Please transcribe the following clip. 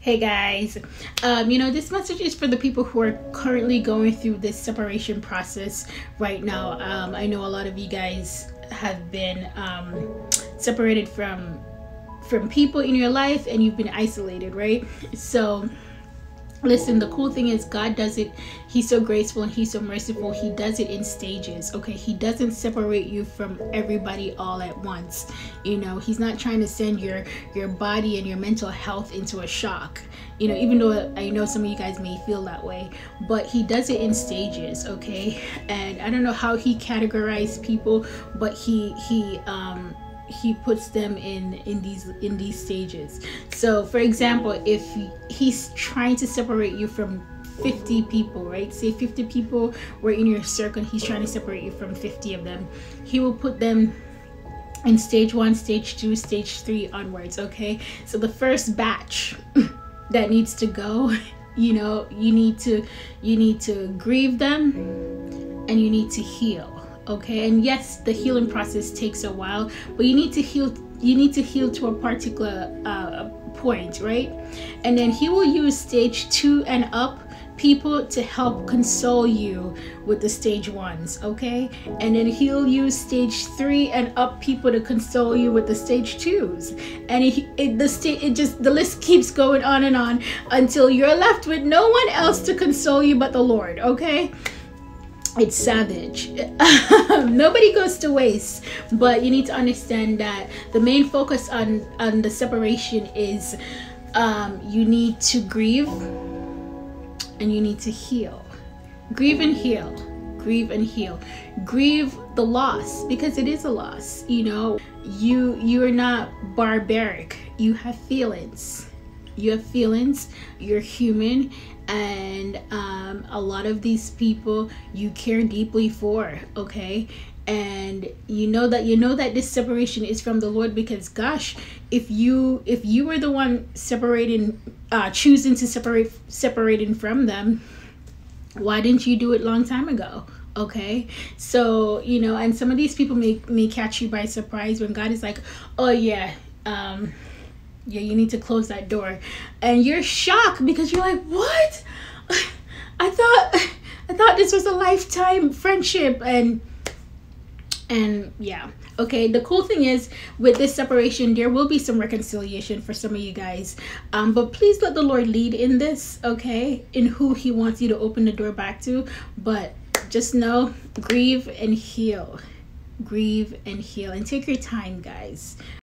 Hey guys, um, you know, this message is for the people who are currently going through this separation process right now. Um, I know a lot of you guys have been um, separated from from people in your life and you've been isolated, right? So listen the cool thing is god does it. He's so graceful and he's so merciful. He does it in stages okay? He doesn't separate you from everybody all at once. You know he's not trying to send your your body and your mental health into a shock. You know even though i know some of you guys may feel that way but he does it in stages okay? And i don't know how he categorized people but he he um he puts them in in these in these stages. So for example if he's trying to separate you from 50 people right? Say 50 people were in your circle he's trying to separate you from 50 of them. He will put them in stage one stage two stage three onwards okay? So the first batch that needs to go you know you need to you need to grieve them and you need to heal okay? And yes the healing process takes a while but you need to heal you need to heal to a particular uh, point right? And then he will use stage two and up people to help console you with the stage ones okay? And then he'll use stage three and up people to console you with the stage twos. And it, it the state it just the list keeps going on and on until you're left with no one else to console you but the lord okay it's savage. Nobody goes to waste but you need to understand that the main focus on on the separation is um, you need to grieve and you need to heal. Grieve and heal. Grieve and heal. Grieve the loss because it is a loss you know? You you are not barbaric. You have feelings you have feelings you're human and um, a lot of these people you care deeply for okay? And you know that you know that this separation is from the lord because gosh if you if you were the one separating uh choosing to separate separating from them why didn't you do it long time ago okay? So you know and some of these people may may catch you by surprise when god is like oh yeah um yeah, you need to close that door. And you're shocked because you're like, what? I thought I thought this was a lifetime friendship and and yeah. Okay the cool thing is with this separation there will be some reconciliation for some of you guys. Um but please let the lord lead in this okay in who he wants you to open the door back to. But just know grieve and heal. Grieve and heal. And take your time guys